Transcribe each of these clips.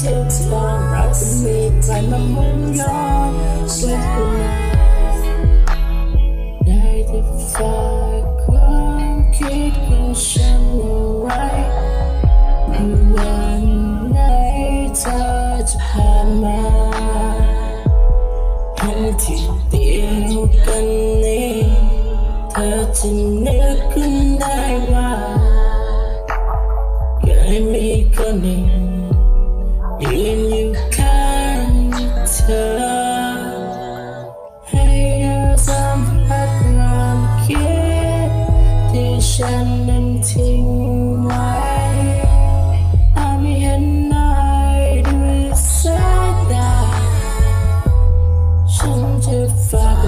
ทุกตอนเราจะมีใจมามุ่งย้อนช่วยคุได้ที่ฝากความคิดของฉันเอาไว้ไม่วันไหนเธอจะผ่านมาทันทีเดียวกันนี้เธอจะนึกขึ้นได้ว่าเคยมีคนหนึ่ง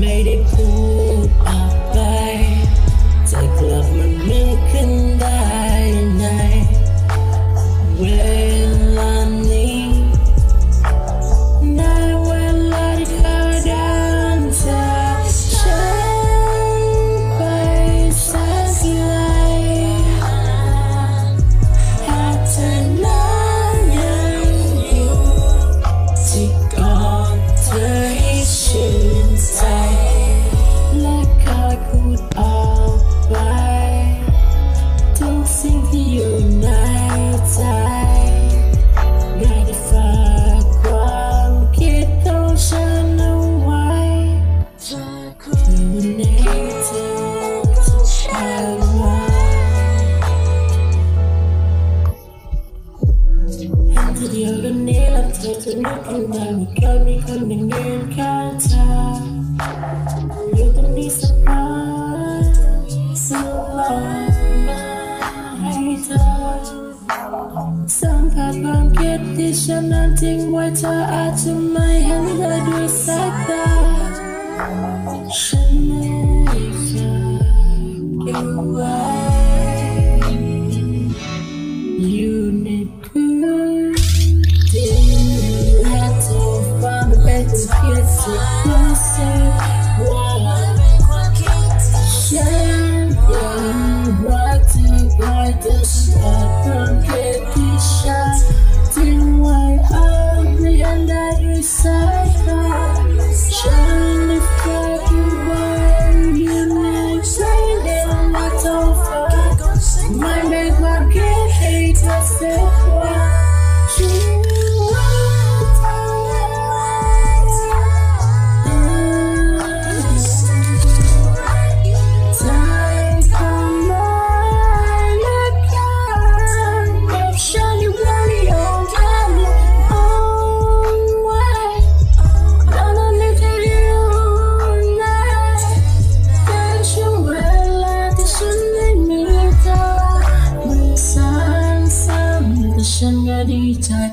made it cool. Kau ni kau dengan kata Lu tu ni sama Selama Haita Sampai bangkit di sana Ting wajah Acu mai hendak dua sakta say